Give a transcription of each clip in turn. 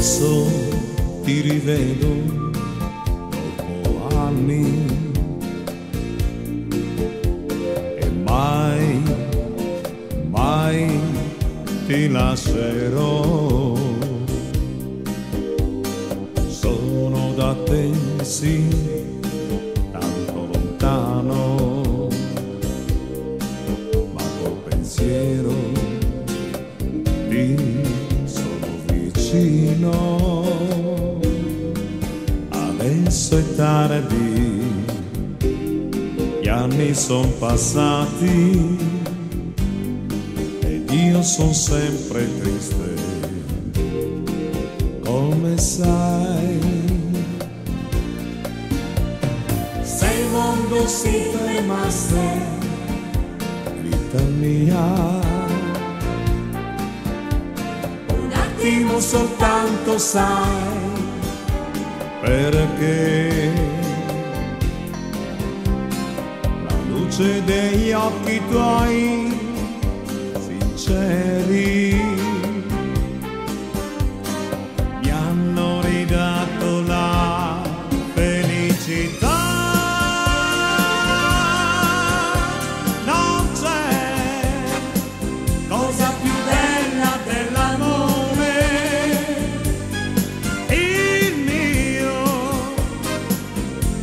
Adesso ti rivedo dopo anni e mai, mai ti lascerò. Sono da te, sì, tanto lontano, ma col pensiero sono vicino. Adesso è tardi, gli anni sono passati ed io sono sempre triste, come sai. Se il mondo si fermasse, Vita mia, attimo soltanto sai, perché. La luce degli occhi tuoi sinceri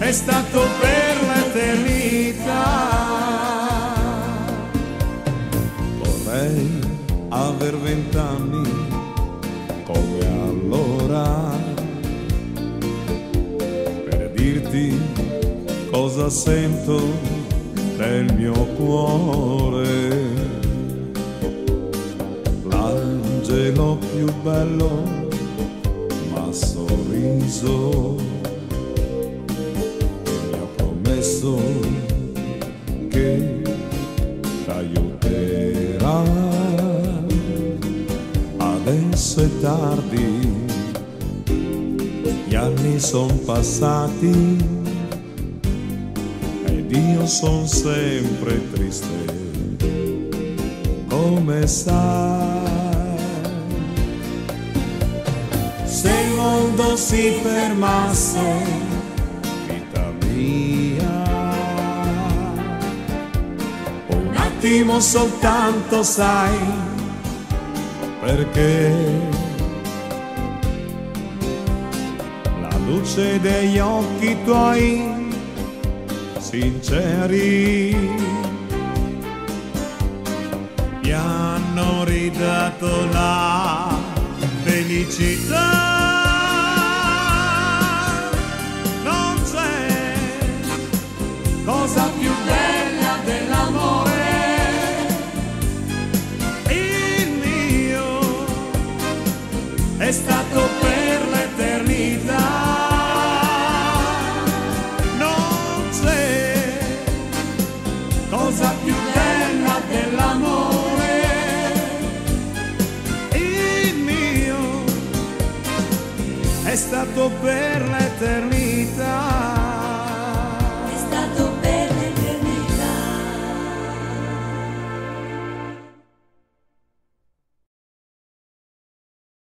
è stato per l'eternità. Vorrei aver vent'anni come allora per dirti cosa sento nel mio cuore. L'angelo più bello m'ha sorriso t'aiuterà. Adesso è tardi, gli anni sono passati ed io sono sempre triste, come sai. se il mondo si fermasse, vita mia. Un attimo soltanto sai, Perché la luce degli occhi tuoi sinceri mi hanno ridato la felicità. Cosa più bella dell'amore. Il mio è stato per l'eternità.